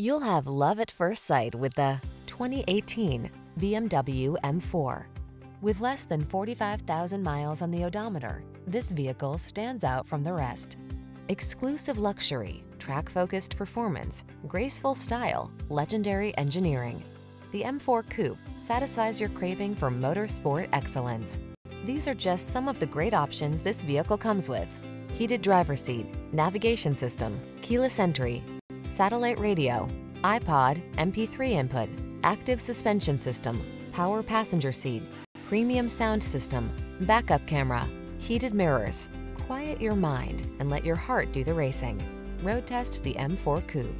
You'll have love at first sight with the 2018 BMW M4. With less than 45,000 miles on the odometer, this vehicle stands out from the rest. Exclusive luxury, track-focused performance, graceful style, legendary engineering. The M4 Coupe satisfies your craving for motorsport excellence. These are just some of the great options this vehicle comes with. Heated driver seat, navigation system, keyless entry, satellite radio, iPod, MP3 input, active suspension system, power passenger seat, premium sound system, backup camera, heated mirrors. Quiet your mind and let your heart do the racing. Road test the M4 Coupe.